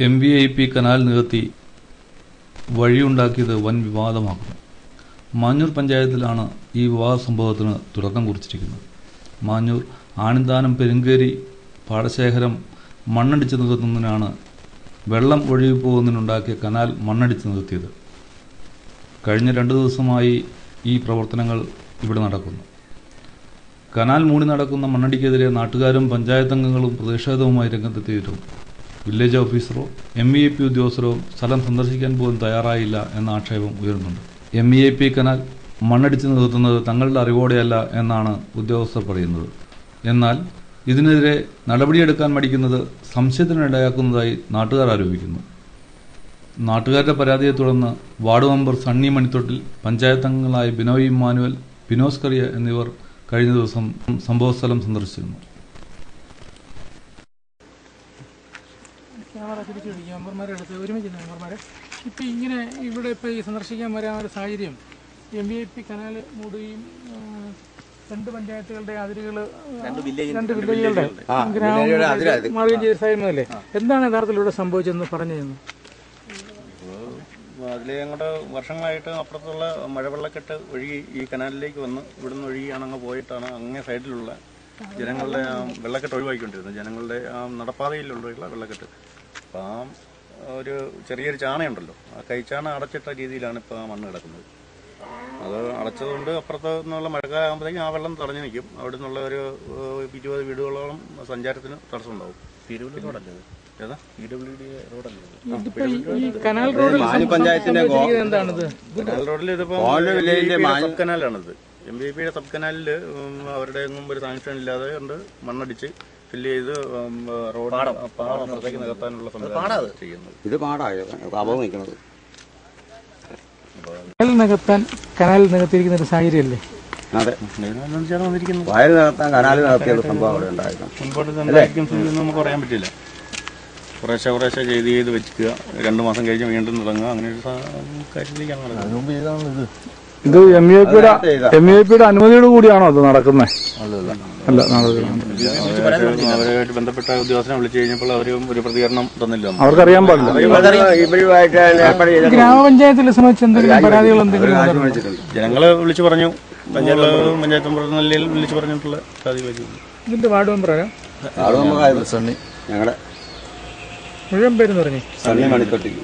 M V I P canal നികത്തി വഴിയുണ്ടാക്കിയത് വൻ വിവാദമാകുന്നു മാഞ്ഞൂർ പഞ്ചായത്തിലാണ് ഈ വിവാദ സംഭവത്തിന് തുടക്കം കുറിച്ചിരിക്കുന്നത്. മാഞ്ഞൂർ ആണിന്താനം പെരുങ്കേരി പാടശേഖരം മണ്ണടിച്ച് നികത്തുന്നതിനാണ് വെള്ളം ഒഴുകി പോകുന്നതിനുണ്ടാക്കിയ കനാൽ മണ്ണടിച്ച് നികത്തിയത്. കഴിഞ്ഞ രണ്ടു ദിവസമായി ഈ പ്രവർത്തനങ്ങൾ ഇവിടെ നടക്കുന്നു. കനാൽ മൂടി നടക്കുന്ന മണ്ണടിക്കെതിരെ നാട്ടുകാരും പഞ്ചായത്ത് അംഗങ്ങളും പ്രതിഷേധവുമായി രംഗത്തെത്തിയിരുന്നു. വില്ലേജ് ഓഫീസറോ എം ഇ പി ഉദ്യോഗസ്ഥരോ സ്ഥലം സന്ദർശിക്കാൻ പോലും തയ്യാറായില്ല എന്ന ആക്ഷേപം ഉയരുന്നുണ്ട്. എം ഇ പി കനാൽ മണ്ണടിച്ച് നിർത്തുന്നത് തങ്ങളുടെ അറിവോടെയല്ല എന്നാണ് ഉദ്യോഗസ്ഥർ പറയുന്നത്. എന്നാൽ ഇതിനെതിരെ നടപടിയെടുക്കാൻ മടിക്കുന്നത് സംശയത്തിനിടയാക്കുന്നതായി നാട്ടുകാർ ആരോപിക്കുന്നു. നാട്ടുകാരുടെ പരാതിയെ തുടർന്ന് വാർഡ് മെമ്പർ സണ്ണി മണിത്തൊട്ടിൽ പഞ്ചായത്ത് അംഗങ്ങളായ ബിനോയ് ഇമ്മാനുവൽ ബിനോസ് കറിയ എന്നിവർ കഴിഞ്ഞ ദിവസം സംഭവസ്ഥലം സന്ദർശിച്ചിരുന്നു. ക്യാമറ തിരിച്ചു പിടിക്കും മെമ്പർമാരെ എടുത്ത് ഒരുമിച്ച് മെമ്പർമാരെ. ഇപ്പം ഇങ്ങനെ ഇവിടെ ഇപ്പോൾ ഈ സന്ദർശിക്കാൻ വരാൻ ഒരു സാഹചര്യം. M V I P canal മൂടുകയും രണ്ട് പഞ്ചായത്തുകളുടെ അതിരുകൾ രണ്ട് വില്ലേജുകളുടെ ഗ്രാമങ്ങളുടെ മാറുകയും ചെയ്ത സാഹചര്യമല്ലേ എന്താണ് യഥാർത്ഥത്തിൽ ഇവിടെ സംഭവിച്ചതെന്ന് പറഞ്ഞു തന്നു അതിൽ അങ്ങോട്ട് വർഷങ്ങളായിട്ട് അപ്പുറത്തുള്ള മഴവെള്ളക്കെട്ട് ഒഴുകി ഈ കനാലിലേക്ക് വന്ന് ഇവിടുന്ന് ഒഴുകിയാണ് അങ്ങ് പോയിട്ടാണ് അങ്ങേ സൈഡിലുള്ള ജനങ്ങളുടെ ആ വെള്ളക്കെട്ട് ഒഴിവാക്കിക്കൊണ്ടിരുന്നത്. ജനങ്ങളുടെ ആ നടപ്പാതയിലുള്ള വെള്ളക്കെട്ട്. അപ്പം ആ ഒരു ചെറിയൊരു ചാണയുണ്ടല്ലോ. ആ കൈച്ചാണ അടച്ചിട്ട രീതിയിലാണ് ഇപ്പോൾ ആ മണ്ണ് കിടക്കുന്നത്. അത് അടച്ചതുകൊണ്ട് അപ്പുറത്ത് നിന്നുള്ള മഴക്കാലം ആകുമ്പോഴത്തേക്കും ആ വെള്ളം തടഞ്ഞു നിൽക്കും. അവിടെ നിന്നുള്ള ഒരു ഇരുപത് വീടുകളോളം സഞ്ചാരത്തിന് തടസ്സമുണ്ടാവും. കനാൽ റോഡിൽ കനാലാണിത് എം ബി പിയുടെ സബ് കനാലിൽ അവരുടെ എങ്ങും ഒരു സാങ്ഷൻ ഇല്ലാതെ കൊണ്ട് മണ്ണടിച്ച്. ഫില്ല് ചെയ്ത് റോഡ് പാടം. അപ്പുറത്തേക്ക് നികത്താനുള്ള സംവിധാനം ചെയ്യുന്നത്. ഇത് പാടായോ അപകടം നിൽക്കുന്നത് കനാൽ നികത്താൻ കനാൽ നികത്തിയിരിക്കുന്ന ഒരു സാഹചര്യമല്ലേ? അതെ. വയൽ നികത്താൻ കനാലിൽ നടത്തിയ സംഭവം അവിടെ ഉണ്ടായിരുന്നു നമുക്ക് പറയാൻ പറ്റില്ല. കുറേശ്ശെ കുറേശ്ശെ ചെയ്ത് ചെയ്ത് വെച്ചിക്കുക രണ്ടു മാസം കഴിഞ്ഞ് വീണ്ടും തുടങ്ങുക. അങ്ങനെ ഒരു കാര്യത്തിലേക്കാണ് നടക്കുന്നത്. ഇത് എം ഇ പിയുടെ എം ഇ പിയുടെ അനുമതിയോട് കൂടിയാണോ അത് നടക്കുന്നത് അല്ല അവരുമായിട്ട് ബന്ധപ്പെട്ട ഉദ്യോഗസ്ഥനെ വിളിച്ചു കഴിഞ്ഞപ്പോൾ അവരും ഒരു പ്രതികരണം തന്നില്ല. അവർക്കറിയാൻ പാടില്ല. ഗ്രാമപഞ്ചായത്തിലെ സംബന്ധിച്ച് എന്തെങ്കിലും പരാതികൾ എന്തെങ്കിലും ജനങ്ങൾ വിളിച്ചു പറഞ്ഞു. പഞ്ചായത്ത് പഞ്ചായത്ത് മെമ്പർ വിളിച്ചു പറഞ്ഞിട്ടുള്ള ഉണ്ട്. ഇതിന്റെ വാർഡ് മെമ്പറാണ് ഞങ്ങളുടെ മുഴുവൻ പേര് പറഞ്ഞു. സണ്ണി മണിത്തൊട്ടിക്ക്